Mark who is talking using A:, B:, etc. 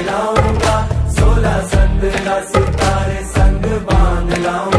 A: फलक से मैं जान लाऊँगा सोलह संदला सितारे संग बाँध लाऊँगा